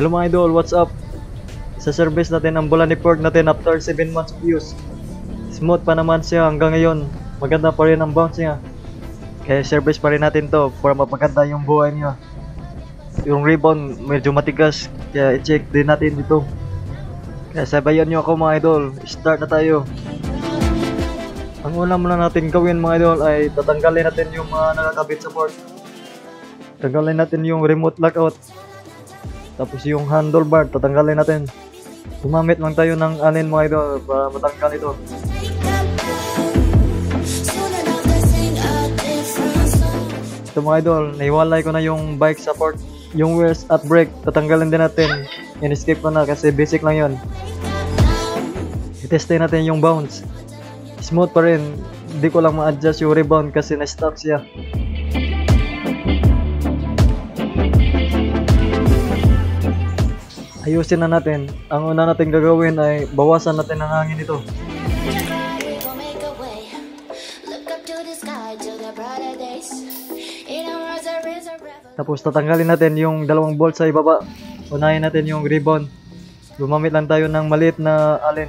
Hello mga idol, what's up? Sa service natin ang Bulani Port natin after 7 months of use. Smooth pa naman siya hanggang ngayon. Maganda pa rin ang bounce niya. Kaya service pa rin natin to para mapaganda yung buhay niya. Yung rebound medyo matigas kaya i-check din natin dito. Kaya sabayan nyo ako mga idol. Start na tayo. Ang una muna natin gawin mga idol ay tatanggalin natin yung mga nakakabit sa port. Tanggalin natin yung remote lockout. Tapos yung handlebar, tatanggalin natin. Gumamit lang tayo ng alin mga idol para matanggal ito. Ito mga idol, naiwalay ko na yung bike support. Yung wheels at brake, tatanggalin din natin. In-escape ko na kasi basic lang yon. I-test natin yung bounce. Smooth pa rin. Hindi ko lang ma-adjust yung rebound kasi na-stuck siya. Ayusin na natin. Ang una natin gagawin ay bawasan natin ang hangin ito. Tapos tatanggalin natin yung dalawang bolt sa ibaba. Unahin natin yung rebound. Gumamit lang tayo ng maliit na alin.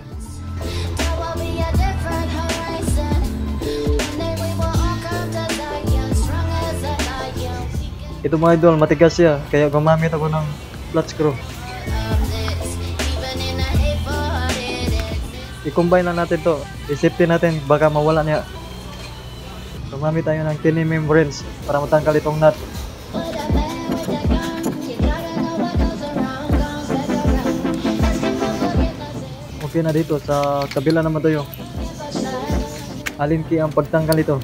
Ito mga idol, matigas siya. Kaya gumamit ako ng flat screw. I-combine lang natin to. I-safety natin, baka mawala niya. Gumamit tayo ng 10 mm wrench para matanggal itong nut. Okay na dito, sa kabila naman tayo. Alinki ang pagtanggal ito.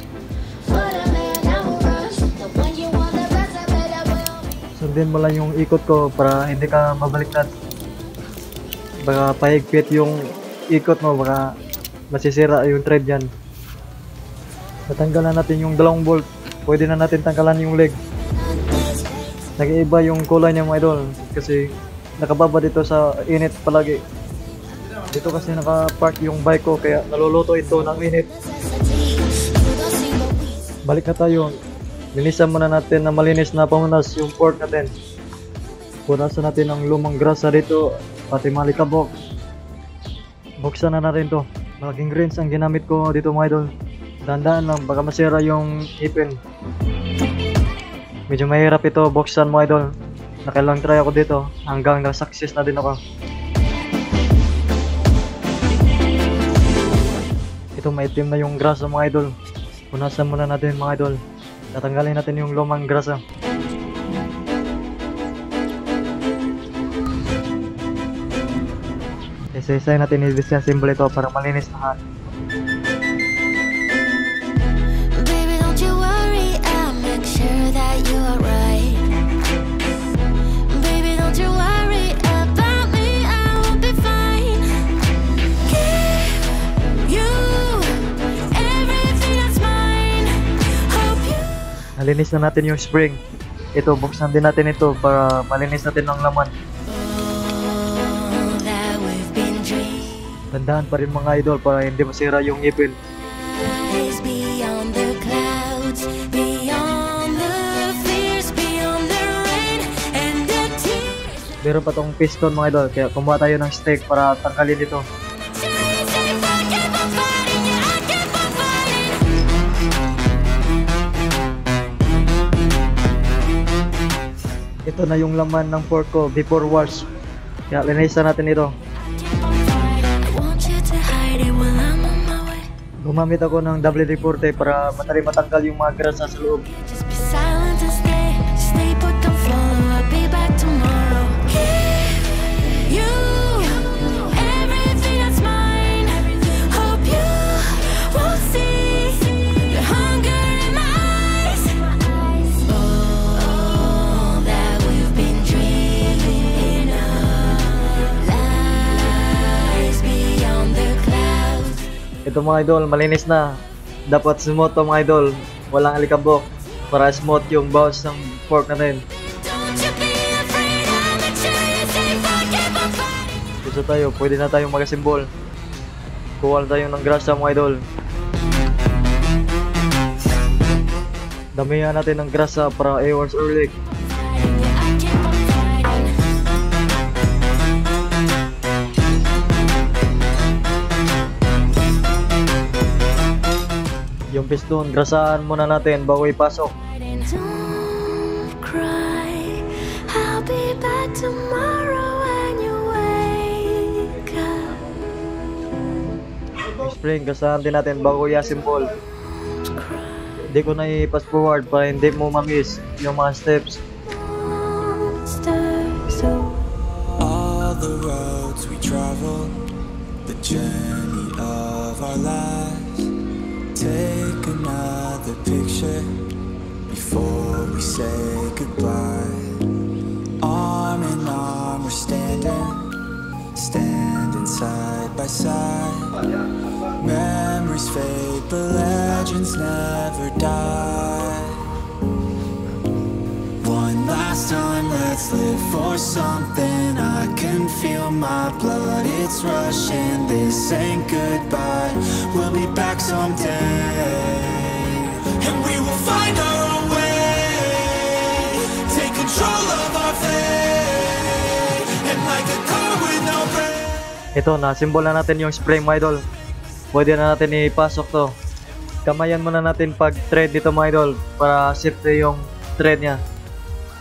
Sundin mo lang yung ikot ko para hindi ka mabaliktad. Baka pahigpit yung ikot mo, baka masisira yung thread yan. Natanggalan natin yung dalawang bolt. Pwede na natin tanggalan yung leg. Nag-iiba yung kulay niya mga idol kasi nakababa dito sa init palagi. Dito kasi naka-park yung bike ko kaya naluluto ito ng init. Balik na tayo. Linisan muna natin na malinis na pamunas yung port natin. Punasan natin ang lumang grasa dito, pati malikabok. Buksan na natin to. Malaking rinse ang ginamit ko dito mga idol. Dandaan lang, baka masira yung ipin. Medyo mahirap ito buksan mga idol. Nakailang try ako dito hanggang na-success na din ako. Ito maitim na yung grasa mga idol. Punasan muna natin mga idol. Tatanggalin natin yung lumang grasa. Give you everything that's mine. Hope you. Nalinis na natin yung spring. Ito, buksan din natin ito para malinis natin ang laman. Tandaan pa rin mga idol para hindi masira yung ipin. Eyes beyond the clouds, beyond the fears, beyond the rain and the tears. Meron pa tong piston mga idol, kaya kumuha tayo ng stake para tanggalin ito. Ito na yung laman ng pork ko before wash. Kaya linisan natin ito. Gumamit ako ng WD-40 para madali matanggal yung mga grasa sa loob. Ito mga idol, malinis na. Dapat smooth to mga idol. Walang alikabok. Para smooth yung bounce ng fork natin. Gusto tayo, pwede na tayong magasimbol. Kuha na tayo ng grasa mga idol. Damihan natin ng grasa para A-Wars early. Yung piston, grasaan muna natin bago ipasok. Spring, grasaan din natin bago i-assemble. Hindi ko na i-pass forward para hindi mo ma-miss yung mga steps. Oh. all the roads we travel, the journey of our lives. Take another picture before we say goodbye. Arm in arm, we're standing, standing side by side. Memories fade, but legends never die. Let's live for something. I can feel my blood, it's rushing. This ain't goodbye, we'll be back someday. And we will find our own way. Take control of our fate. And like a car with no brakes. Ito, na-symbol na natin yung spring mga idol. Pwede na natin ipasok to. Kamayan muna natin pag thread dito mga idol para safety yung thread niya.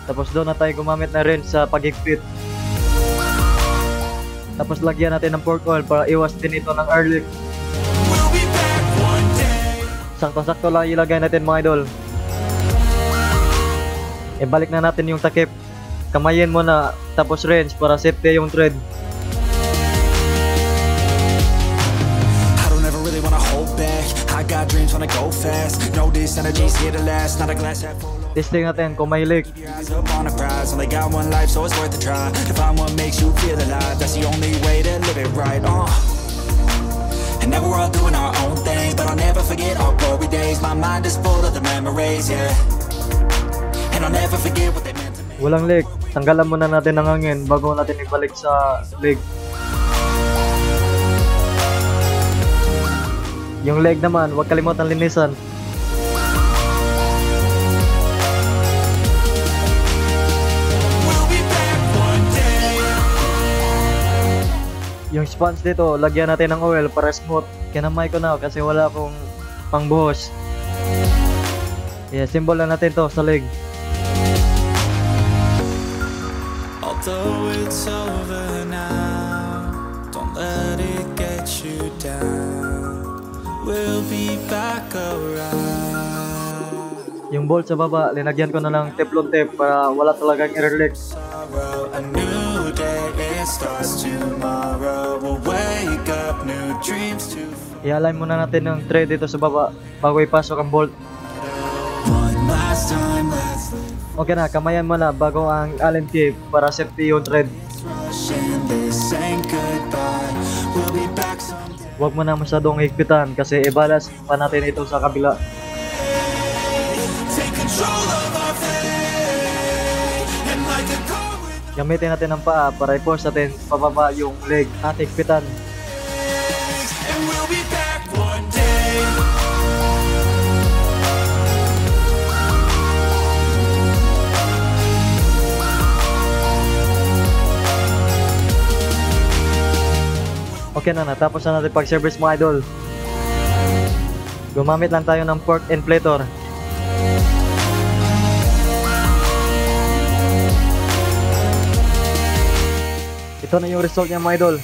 Tapos doon na tayo gumamit na rin sa pagigpit. Tapos lagyan natin ng pork oil para iwas din ito ng day. Sakto-sakto lang ilagay natin mga idol. Ibalik na natin yung takip. Kamayin mo na tapos range para safety yung thread. Dreams wanna go fast. Know this energy's here to last. Not a glass half full. Testing natin kung may leak. Keep your eyes up on a prize. Only got one life, so it's worth a try. To find what makes you feel alive. That's the only way to live it right. Uh. And now we're all doing our own thing, but I'll never forget our glory days. My mind is full of the memories, yeah. And I'll never forget what they meant to me. Walang leak. Tanggalan muna natin ng hangin bago natin ibalik sa leg. Yung leg naman, huwag kalimutan linisan. Yung sponge dito, lagyan natin ng oil para smooth. Kinamay ko na kasi wala akong pangbuhos. Yeah, symbol na natin to sa leg. Although it's over now, don't let it get you down. We'll be back around. Yung bolt sa baba, linagyan ko na lang teflon tape para wala talagang air leak. A new day, it starts tomorrow. We'll wake up, new dreams to I-align muna natin ng thread dito sa baba bago ipasok ang bolt. Okay na, kamayan mo na bago ang allen key para safety yung thread. Rushing, Huwag mo na masyadong higpitan kasi ibalas pa natin ito sa kabila. Gamitin natin ang paa para i-force natin pababa yung leg at higpitan. And we'll be Okay na, natapos na natin pag-service mga idol. Gumamit lang tayo ng fork inflator. Ito na yung result niya mga idol.